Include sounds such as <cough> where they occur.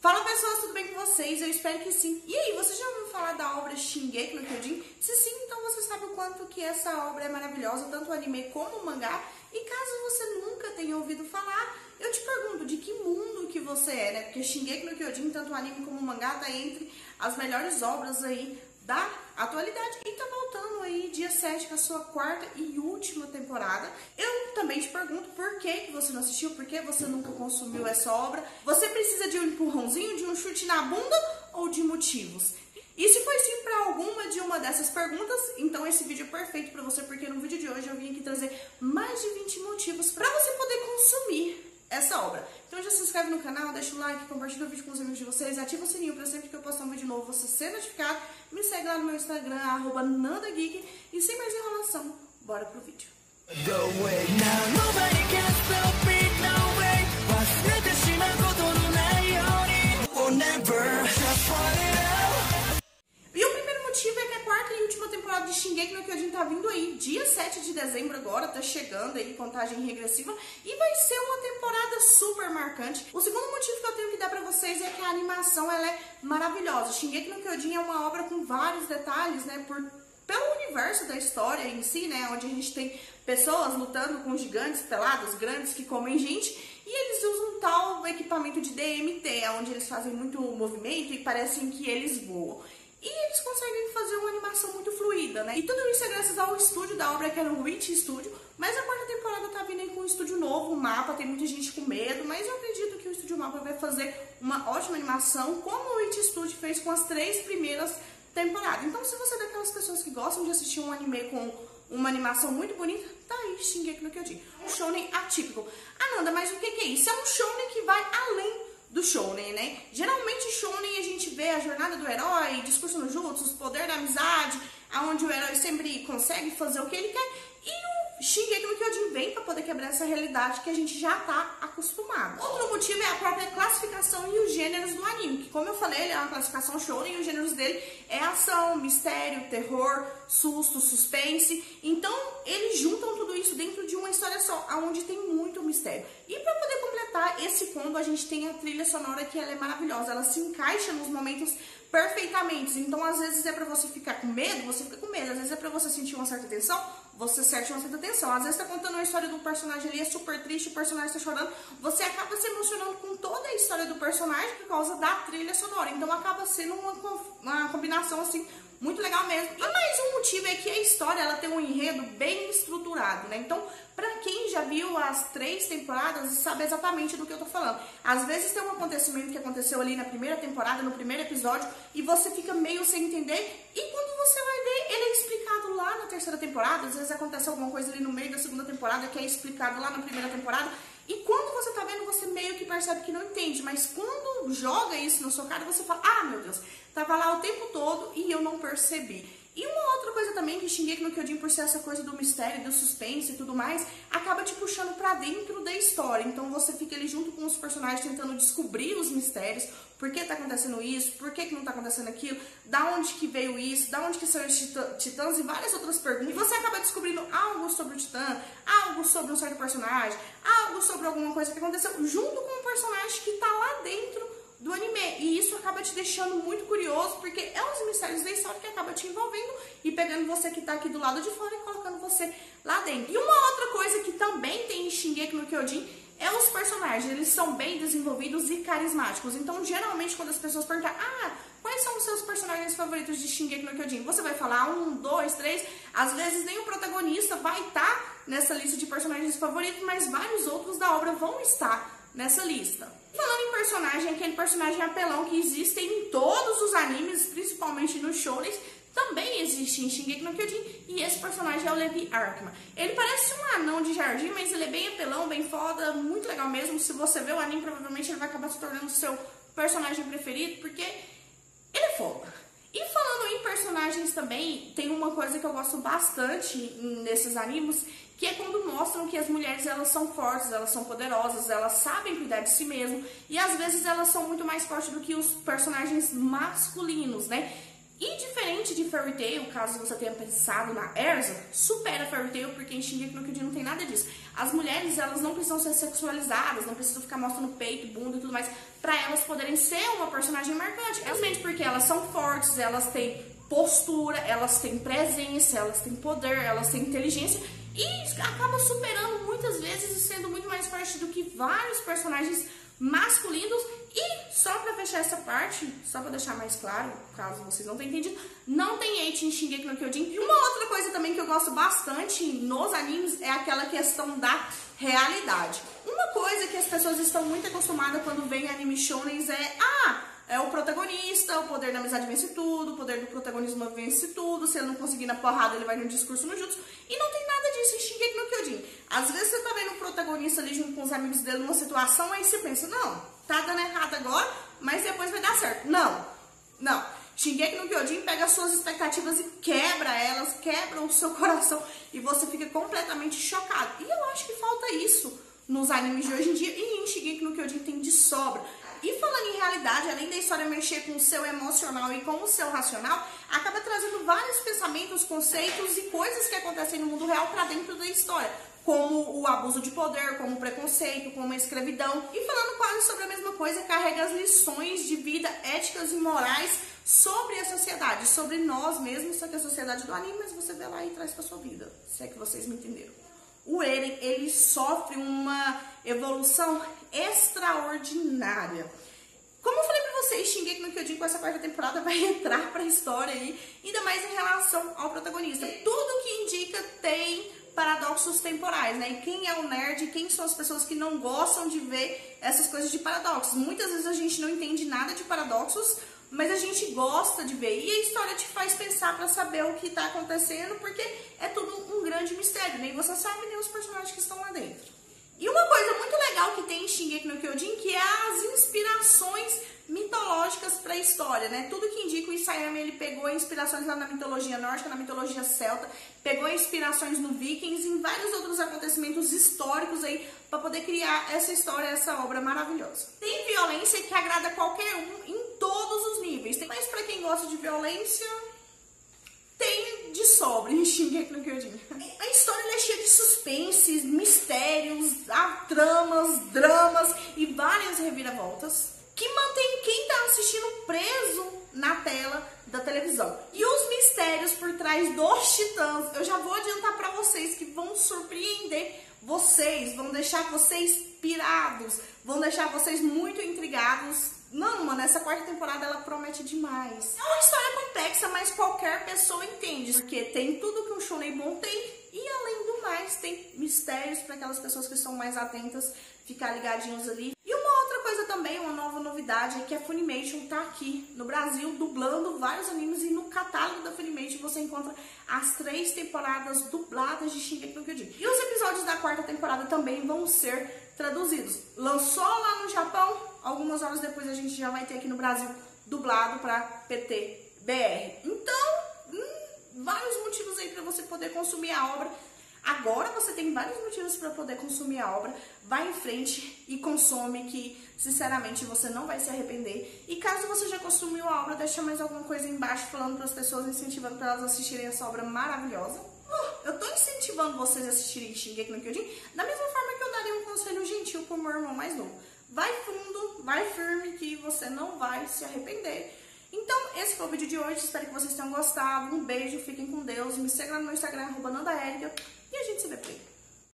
Fala pessoas, tudo bem com vocês? Eu espero que sim. E aí, você já ouviu falar da obra Shingeki no Kyojin? Se sim, então você sabe o quanto que essa obra é maravilhosa, tanto o anime como o mangá. E caso você nunca tenha ouvido falar, eu te pergunto, de que mundo que você é, né? Porque Shingeki no Kyojin, tanto o anime como o mangá, tá entre as melhores obras aí da atualidade e tá voltando aí dia 7 com a sua quarta e última temporada. Eu também te pergunto por que, que você não assistiu, por que você nunca consumiu essa obra. Você precisa de um empurrãozinho, de um chute na bunda ou de motivos? E se foi sim para alguma de uma dessas perguntas, então esse vídeo é perfeito para você, porque no vídeo de hoje eu vim aqui trazer mais de 20 motivos para você poder consumir essa obra. Então já se inscreve no canal, deixa o like, compartilha o vídeo com os amigos de vocês, ativa o sininho para sempre que eu postar um vídeo novo você ser notificado. Me segue lá no meu Instagram, arroba NandaGeek. E sem mais enrolação, bora pro vídeo. De Shingeki no Kyojin tá vindo aí, dia 7 de dezembro agora, tá chegando aí, contagem regressiva, e vai ser uma temporada super marcante. O segundo motivo que eu tenho que dar pra vocês é que a animação, ela é maravilhosa. Shingeki no Kyojin é uma obra com vários detalhes, né, por, pelo universo da história em si, né, onde a gente tem pessoas lutando com gigantes pelados, grandes, que comem gente, e eles usam tal equipamento de DMT, onde eles fazem muito movimento e parecem que eles voam. E eles conseguem fazer uma animação muito fluida, né? E tudo isso é graças ao estúdio da obra, que era o Witch Studio. Mas a quarta temporada tá vindo aí com um estúdio novo, um mapa, tem muita gente com medo. Mas eu acredito que o estúdio mapa vai fazer uma ótima animação, como o Witch Studio fez com as três primeiras temporadas. Então, se você é daquelas pessoas que gostam de assistir um anime com uma animação muito bonita, tá aí Shingeki no Kyojin. Um shounen atípico. Ah, mas o que é isso? É um shounen que vai além do shounen, né? Geralmente shounen a gente vê a jornada do herói, discurso no jutsu, poder da amizade, aonde o herói sempre consegue fazer o que ele quer. Vem para poder quebrar essa realidade que a gente já tá acostumado. Outro motivo é a própria classificação e os gêneros do anime, que como eu falei, ele é uma classificação shounen e os gêneros dele é ação, mistério, terror, susto, suspense. Então, eles juntam tudo isso dentro de uma história só, aonde tem muito mistério. E para poder completar esse combo, a gente tem a trilha sonora que ela é maravilhosa, ela se encaixa nos momentos perfeitamente. Então, às vezes é para você ficar com medo, você fica com medo. Às vezes é para você sentir uma certa tensão, você sente uma certa tensão. Às vezes tá contando uma história do personagem ali, é super triste, o personagem tá chorando. Você acaba se emocionando com toda a história do personagem por causa da trilha sonora. Então, acaba sendo uma, uma combinação, assim, muito legal mesmo. E mais um motivo é que a história ela tem um enredo bem estruturado, né? Então, para quem já viu as três temporadas, sabe exatamente do que eu tô falando. Às vezes tem um acontecimento que aconteceu ali na primeira temporada, no primeiro episódio, e você fica meio sem entender, e quando você vai ver, ele é explicado lá na terceira temporada, às vezes acontece alguma coisa ali no meio da segunda temporada que é explicado lá na primeira temporada, e quando você tá vendo, você meio que percebe que não entende, mas quando joga isso na sua cara, você fala, ah, meu Deus, tava lá o tempo todo e eu não percebi. E uma outra também que Shingeki no Kyojin, por ser essa coisa do mistério, do suspense e tudo mais, acaba te puxando pra dentro da história. Então você fica ali junto com os personagens tentando descobrir os mistérios, por que tá acontecendo isso, por que, que não tá acontecendo aquilo, da onde que veio isso, da onde que são os titãs? E várias outras perguntas. E você acaba descobrindo algo sobre o titã, algo sobre um certo personagem, algo sobre alguma coisa que aconteceu junto com o personagem que tá lá dentro do anime. E isso acaba te deixando muito curioso, porque é os mistérios da história que acaba te envolvendo e pegando você que tá aqui do lado de fora e colocando você lá dentro. E uma outra coisa que também tem em Shingeki no Kyojin é os personagens. Eles são bem desenvolvidos e carismáticos. Então, geralmente, quando as pessoas perguntam, ah, quais são os seus personagens favoritos de Shingeki no Kyojin? Você vai falar um, dois, três. Às vezes, nem o protagonista vai estar tá nessa lista de personagens favoritos, mas vários outros da obra vão estar nessa lista. Falando em personagem, aquele personagem apelão que existe em todos os animes, principalmente nos shows, também existe em Shingeki no Kyojin, e esse personagem é o Levi Arkman. Ele parece um anão de jardim, mas ele é bem apelão, bem foda, muito legal mesmo. Se você vê o anime, provavelmente ele vai acabar se tornando seu personagem preferido, porque ele é foda. E falando personagens também, tem uma coisa que eu gosto bastante nesses animes, que é quando mostram que as mulheres elas são fortes, elas são poderosas, elas sabem cuidar de si mesmo e às vezes elas são muito mais fortes do que os personagens masculinos, né? E diferente de Fairy Tail, caso você tenha pensado na Erza, supera Fairy Tail porque em Shingeki no Kyojin não tem nada disso. As mulheres, elas não precisam ser sexualizadas, não precisam ficar mostrando peito, bunda e tudo mais, para elas poderem ser uma personagem marcante. Realmente porque elas são fortes, elas têm postura, elas têm presença, elas têm poder, elas têm inteligência e acaba superando muitas vezes e sendo muito mais forte do que vários personagens masculinos e só pra fechar essa parte, só pra deixar mais claro, caso vocês não tenham entendido, não tem hate em Shingeki no Kyojin. E uma outra coisa também que eu gosto bastante nos animes é aquela questão da realidade. Uma coisa que as pessoas estão muito acostumadas quando vem anime shonen é, ah, é o protagonista, o poder da amizade vence tudo, o poder do protagonismo vence tudo, se ele não conseguir na porrada, ele vai no discurso no jutsu. E não tem nada disso em Shingeki no Kyojin. Às vezes você tá vendo o protagonista ali junto com os amigos dele numa situação, aí você pensa, não, tá dando errado agora, mas depois vai dar certo. Não, não. Shingeki no Kyojin pega as suas expectativas e quebra elas, quebra o seu <laughs> coração e você fica completamente chocado. E eu acho que falta isso nos animes de hoje em dia e em Shingeki no Kyojin tem de sobra. E falando em realidade, além da história mexer com o seu emocional e com o seu racional, acaba trazendo vários pensamentos, conceitos e coisas que acontecem no mundo real para dentro da história, como o abuso de poder, como o preconceito, como a escravidão. E falando quase sobre a mesma coisa, carrega as lições de vida éticas e morais sobre a sociedade, sobre nós mesmos, só que a sociedade do anime, mas você vê lá e traz para sua vida, se é que vocês me entenderam o Eren ele sofre uma evolução extraordinária. Como eu falei pra vocês, Shingeki no Kyojin com essa quarta temporada vai <laughs> entrar pra história aí, ainda mais em relação ao protagonista. Tudo que indica tem paradoxos temporais, né? E quem é o nerd, quem são as pessoas que não gostam de ver essas coisas de paradoxos. Muitas vezes a gente não entende nada de paradoxos, mas a gente gosta de ver. E a história te faz pensar para saber o que está acontecendo, porque é tudo um grande mistério, nem você sabe nem os personagens que estão lá dentro. E uma coisa muito legal que tem em Shingeki no Kyojin, que é as inspirações mitológicas para a história, né? Tudo que indica o Isayama, ele pegou inspirações lá na mitologia nórdica, na mitologia celta, pegou inspirações no Vikings e em vários outros acontecimentos históricos aí para poder criar essa história, essa obra maravilhosa. Tem violência que agrada qualquer um em todos os níveis. Mas para quem gosta de violência, tem de sobra em Shingeki no Kyojin. A história é cheia de suspense, mistérios, tramas, dramas e várias reviravoltas que mantém quem está assistindo preso na tela da televisão. E os mistérios por trás dos titãs, eu já vou adiantar para vocês que vão surpreender vocês, vão deixar vocês pirados, vão deixar vocês muito intrigados não, mano, essa quarta temporada ela promete demais. É entende. Porque tem tudo que um shonen bom tem. E além do mais, tem mistérios para aquelas pessoas que estão mais atentas ficar ligadinhos ali. E uma outra coisa também, uma nova novidade, é que a Funimation tá aqui no Brasil dublando vários animes e no catálogo da Funimation você encontra as três temporadas dubladas de Shingeki no Kyojin. E os episódios da quarta temporada também vão ser traduzidos. Lançou lá no Japão, algumas horas depois a gente já vai ter aqui no Brasil dublado para PT BR. Então, vários motivos aí para você poder consumir a obra. Agora você tem vários motivos para poder consumir a obra. Vai em frente e consome que, sinceramente, você não vai se arrepender. E caso você já consumiu a obra, deixa mais alguma coisa embaixo falando para as pessoas, incentivando para elas assistirem essa obra maravilhosa. Uh, eu tô incentivando vocês a assistirem Shingeki no Kyojin da mesma forma que eu daria um conselho gentil pro meu irmão mais novo. Vai fundo, vai firme que você não vai se arrepender. Então, esse foi o vídeo de hoje. Espero que vocês tenham gostado. Um beijo, fiquem com Deus. Me siga no meu Instagram, arroba e a gente se vê por aí.